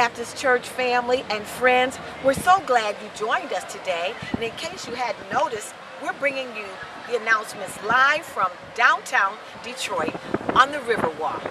Baptist Church family and friends. We're so glad you joined us today. And in case you hadn't noticed, we're bringing you the announcements live from downtown Detroit on the Riverwalk.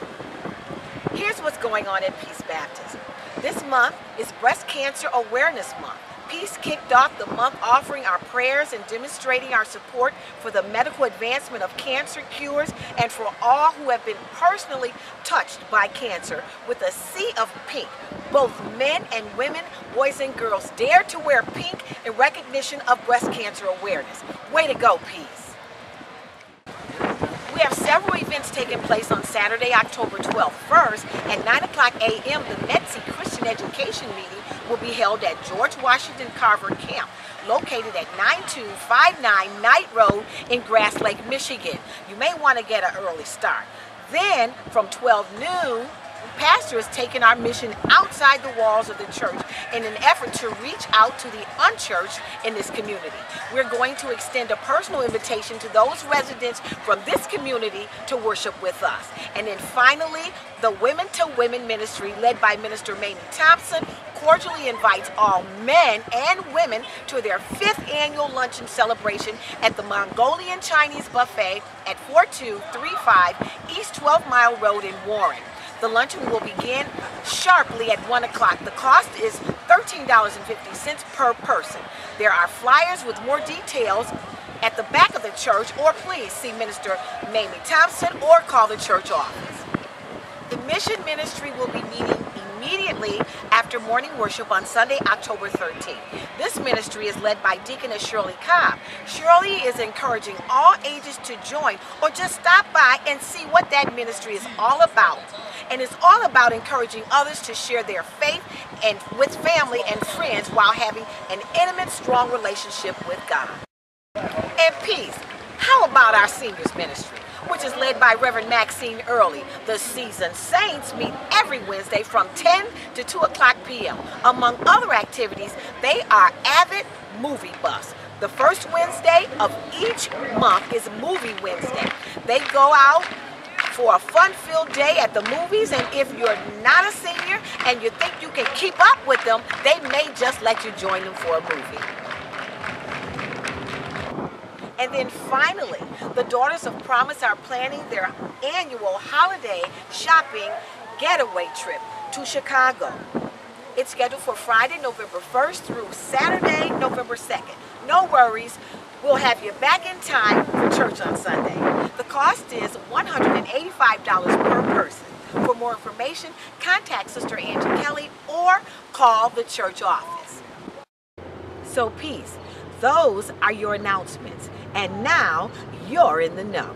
Here's what's going on at Peace Baptist. This month is Breast Cancer Awareness Month. Peace kicked off the month offering our prayers and demonstrating our support for the medical advancement of cancer cures and for all who have been personally touched by cancer with a sea of pink. Both men and women, boys and girls dare to wear pink in recognition of breast cancer awareness. Way to go, Peace. We have several events taking place on Saturday, October 12th. First, at 9 o'clock a.m., the METC Christian Education meeting will be held at George Washington Carver Camp, located at 9259 Knight Road in Grass Lake, Michigan. You may want to get an early start. Then, from 12 noon, pastor is taking our mission outside the walls of the church in an effort to reach out to the unchurched in this community. We're going to extend a personal invitation to those residents from this community to worship with us. And then finally, the Women to Women ministry led by Minister Mamie Thompson cordially invites all men and women to their fifth annual luncheon celebration at the Mongolian Chinese Buffet at 4235 East 12 Mile Road in Warren. The luncheon will begin sharply at 1 o'clock. The cost is $13.50 per person. There are flyers with more details at the back of the church or please see Minister Mamie Thompson or call the church office. Mission ministry will be meeting immediately after morning worship on Sunday, October 13th. This ministry is led by Deaconess Shirley Cobb. Shirley is encouraging all ages to join or just stop by and see what that ministry is all about. And it's all about encouraging others to share their faith and with family and friends while having an intimate, strong relationship with God. And peace. How about our seniors ministry? Which is led by Reverend Maxine Early. The seasoned saints meet every Wednesday from 10 to 2 o'clock p.m. Among other activities, they are avid movie buffs. The first Wednesday of each month is Movie Wednesday. They go out for a fun-filled day at the movies and if you're not a senior and you think you can keep up with them, they may just let you join them for a movie. And then finally, the Daughters of Promise are planning their annual holiday shopping getaway trip to Chicago. It's scheduled for Friday, November 1st through Saturday, November 2nd. No worries, we'll have you back in time for church on Sunday. The cost is $185 per person. For more information, contact Sister Angie Kelly or call the church office. So peace. Those are your announcements. And now you're in the know.